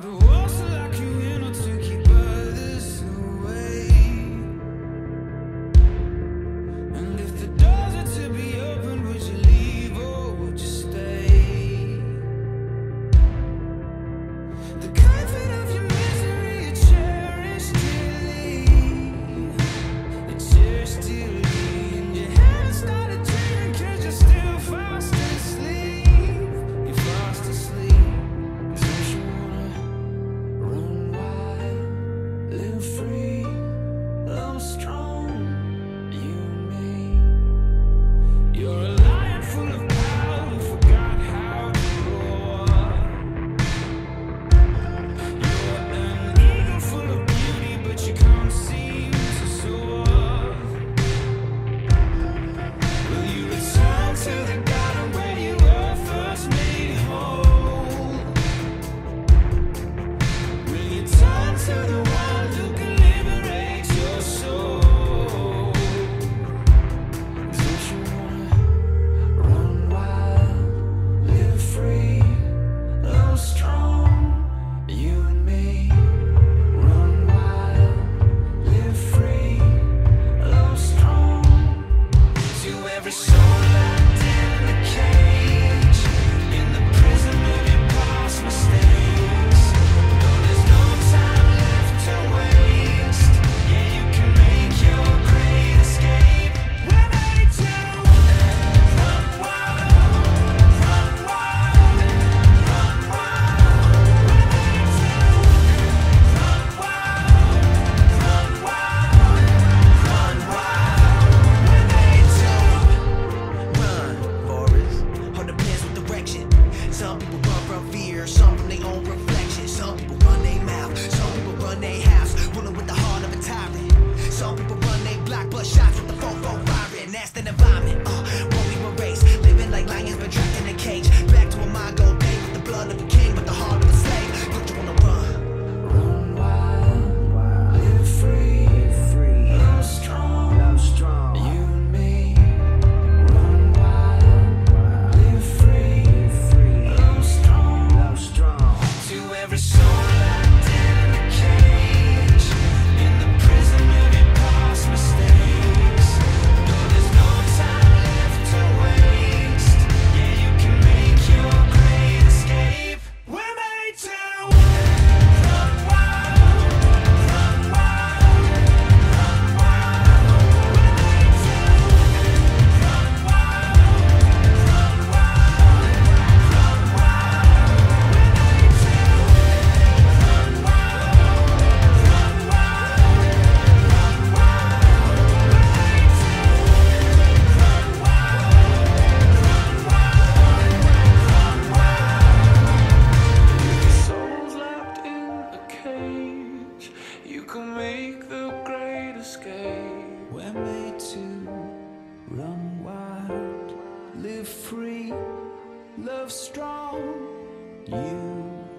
do live free, love strong. You